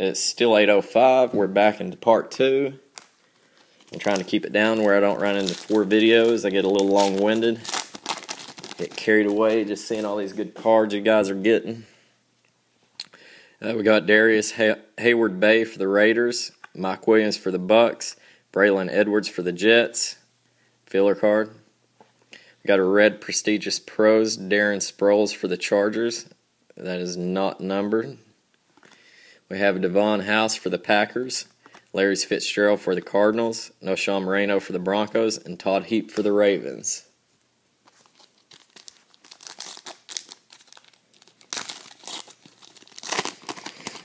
It's still 8.05. We're back into part two. I'm trying to keep it down where I don't run into four videos. I get a little long-winded. Get carried away just seeing all these good cards you guys are getting. Uh, we got Darius Hay Heyward Bey for the Raiders, Mike Williams for the Bucks, Braylon Edwards for the Jets. Filler card. We got a red prestigious pros Darren Sproles for the Chargers. That is not numbered. We have Davon House for the Packers, Larry Fitzgerald for the Cardinals, Knowshon Moreno for the Broncos, and Todd Heap for the Ravens.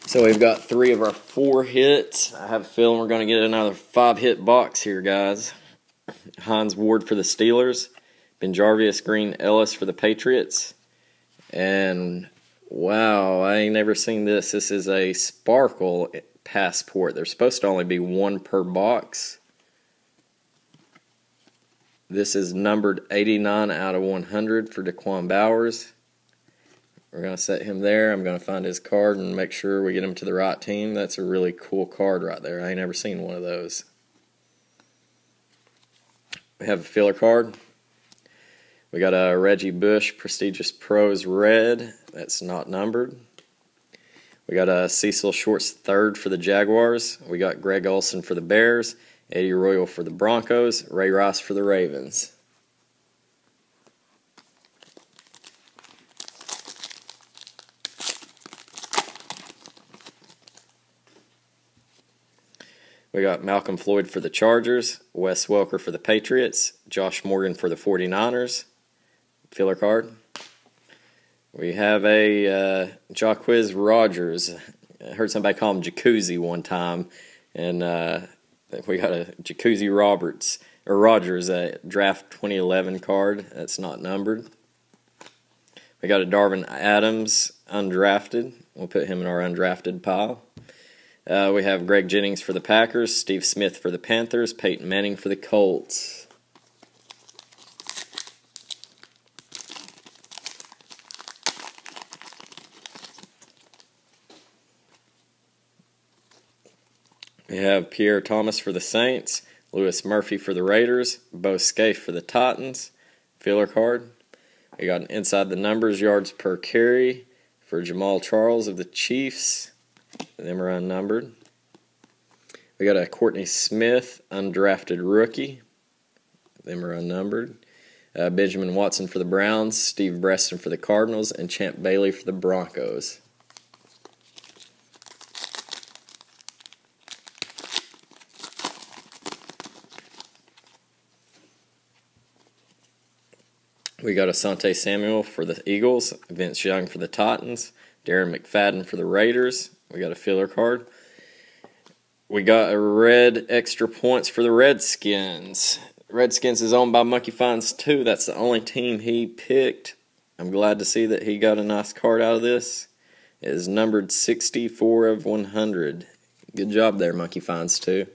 So we've got three of our four hits. I have a feeling we're going to get another five hit box here, guys. Hines Ward for the Steelers, BenJarvus Green Ellis for the Patriots, and Wow, I ain't never seen this. This is a sparkle passport. There's supposed to only be one per box. This is numbered 89 out of 100 for Da'Quan Bowers. We're going to set him there. I'm going to find his card and make sure we get him to the right team. That's a really cool card right there. I ain't never seen one of those. We have a filler card. We got a Reggie Bush Prestigious Pros Red. That's not numbered. We got a Cecil Shorts third for the Jaguars. We got Greg Olsen for the Bears. Eddie Royal for the Broncos. Ray Rice for the Ravens. We got Malcolm Floyd for the Chargers, Wes Welker for the Patriots, Josh Morgan for the 49ers, filler card. We have a uh, Jacquizz Rodgers. I heard somebody call him Jacuzzi one time, and uh, we got a Jacuzzi Roberts or Rogers a draft 2011 card that's not numbered. We got a Darvin Adams undrafted. We'll put him in our undrafted pile. Uh, we have Greg Jennings for the Packers, Steve Smith for the Panthers, Peyton Manning for the Colts. We have Pierre Thomas for the Saints, Louis Murphy for the Raiders, Bo Scaife for the Titans. Filler card. We got an inside the numbers yards per carry for Jamaal Charles of the Chiefs. Them are unnumbered. We got a Courtney Smith undrafted rookie. Them are unnumbered. Uh, Benjamin Watson for the Browns, Steve Breaston for the Cardinals, and Champ Bailey for the Broncos. We got Asante Samuel for the Eagles, Vince Young for the Titans, Darren McFadden for the Raiders. We got a filler card. We got a red extra points for the Redskins. Redskins is owned by Monkey Finds too. That's the only team he picked. I'm glad to see that he got a nice card out of this. It is numbered 64 of 100. Good job there, Monkey Finds too.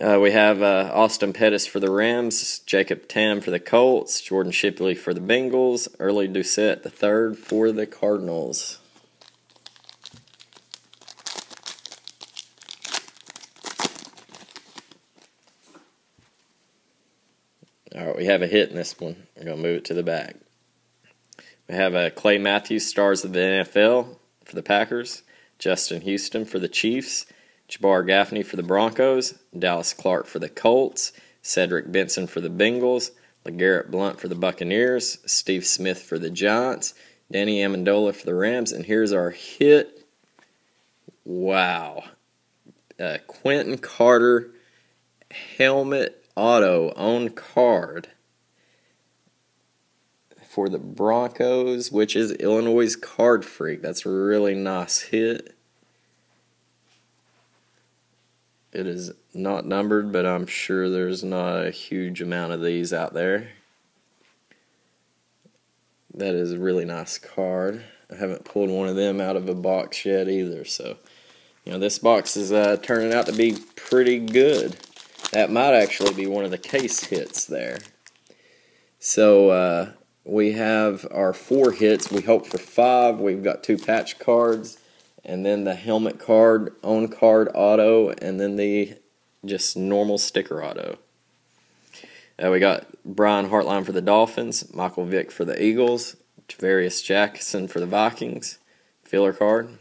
Uh, we have uh, Austin Pettis for the Rams, Jacob Tamme for the Colts, Jordan Shipley for the Bengals, Early Doucet the third for the Cardinals. All right, we have a hit in this one. We're going to move it to the back. We have a uh, Clay Matthews, stars of the NFL for the Packers, Justin Houston for the Chiefs, Jabbar Gaffney for the Broncos, Dallas Clark for the Colts, Cedric Benson for the Bengals, LeGarrette Blunt for the Buccaneers, Steve Smith for the Giants, Danny Amendola for the Rams, and here's our hit. Wow. Uh, Quinton Carter helmet auto on card for the Broncos, which is Illinois' card freak. That's a really nice hit. It is not numbered, but I'm sure there's not a huge amount of these out there. That is a really nice card. I haven't pulled one of them out of a box yet either, so you know this box is uh, turning out to be pretty good. That might actually be one of the case hits there. So uh, we have our four hits. We hope for five. We've got two patch cards and then the helmet card, own card auto, and then the just normal sticker auto. Uh, we got Brian Hartline for the Dolphins, Michael Vick for the Eagles, Tarvaris Jackson for the Vikings, filler card.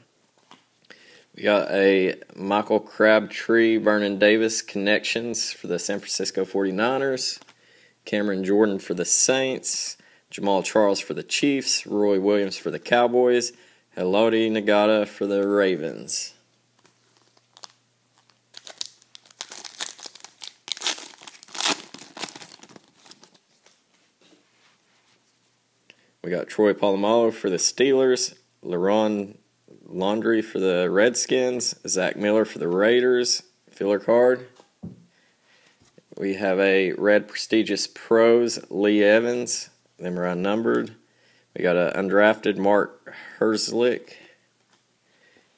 We got a Michael Crabtree, Vernon Davis connections for the San Francisco 49ers, Cameron Jordan for the Saints, Jamaal Charles for the Chiefs, Roy Williams for the Cowboys, Haloti Ngata for the Ravens. We got Troy Polamalu for the Steelers, LaRon Landry for the Redskins, Zach Miller for the Raiders, filler card. We have a red prestigious pros, Lee Evans, them are unnumbered. We got an undrafted Mark Herzlich.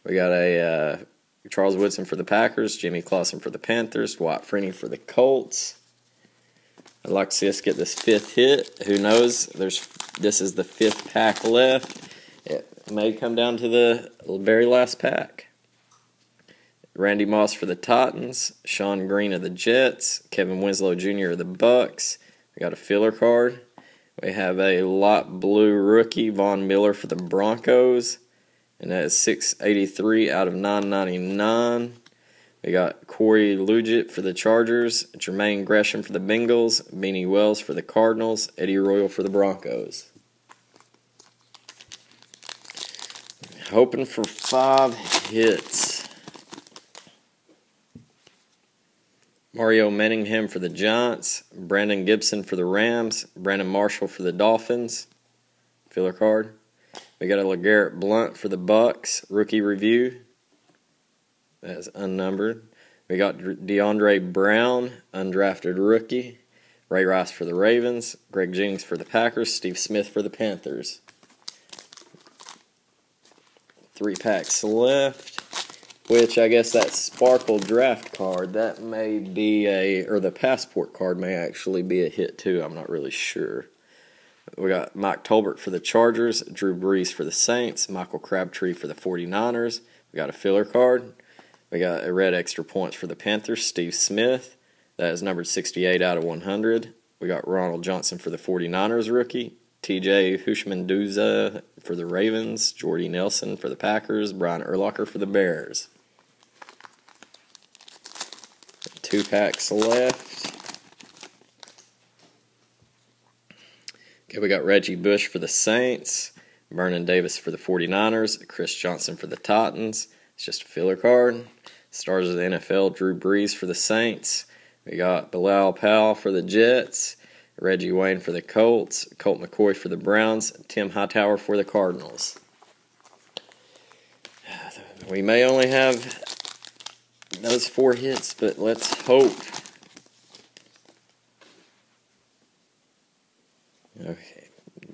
We got a uh, Charles Woodson for the Packers, Jimmy Clausen for the Panthers, Dwight Freeney for the Colts. I'd like to see us get this fifth hit. Who knows? There's this is the fifth pack left. It may come down to the very last pack. Randy Moss for the Titans, Shonn Greene of the Jets, Kellen Winslow Jr. of the Bucks. We got a filler card. We have a lot blue rookie, Von Miller for the Broncos, and that is 683 out of 999. We got Corey Liuget for the Chargers, Jermaine Gresham for the Bengals, Beanie Wells for the Cardinals, Eddie Royal for the Broncos. Hoping for five hits. Mario Manningham for the Giants, Brandon Gibson for the Rams, Brandon Marshall for the Dolphins. Filler card. We got a LeGarrette Blunt for the Bucks, rookie review. That's unnumbered. We got DeAndre Brown, undrafted rookie. Ray Rice for the Ravens. Greg Jennings for the Packers. Steve Smith for the Panthers. Three packs left. Which I guess that Sparkle draft card, that may be a, or the passport card may actually be a hit too. I'm not really sure. We got Mike Tolbert for the Chargers, Drew Brees for the Saints, Michael Crabtree for the 49ers. We got a filler card. We got a red extra points for the Panthers, Steve Smith. That is numbered 68 out of 100. We got Ronald Johnson for the 49ers rookie, TJ Houshmandzadeh for the Ravens, Jordy Nelson for the Packers, Brian Urlacher for the Bears. Two packs left. Okay, we got Reggie Bush for the Saints, Vernon Davis for the 49ers, Chris Johnson for the Titans. It's just a filler card. Stars of the NFL, Drew Brees for the Saints. We got Bilal Powell for the Jets. Reggie Wayne for the Colts. Colt McCoy for the Browns. Tim Hightower for the Cardinals. We may only have those four hits, but let's hope. Okay.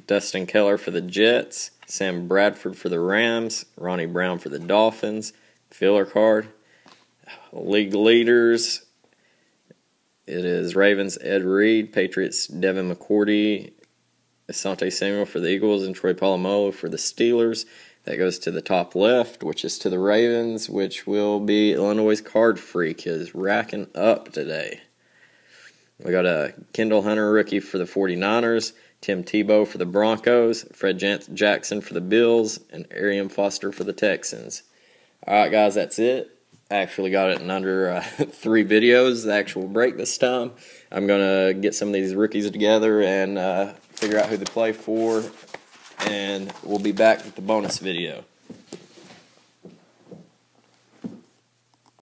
Dustin Keller for the Jets. Sam Bradford for the Rams. Ronnie Brown for the Dolphins. Filler card league leaders. It is Ravens Ed Reed, Patriots Devin McCourty, Asante Samuel for the Eagles, and Troy Polamalu for the Steelers. That goes to the top left, which is to the Ravens, which will be Illinois' card freak is racking up today. We got a Kendall Hunter rookie for the 49ers, Tim Tebow for the Broncos, Fred Jackson for the Bills, and Arian Foster for the Texans. All right, guys, that's it I actually got it in under uh, three videos, the actual break this time. I'm going to get some of these rookies together and uh, figure out who to play for, and we'll be back with the bonus video.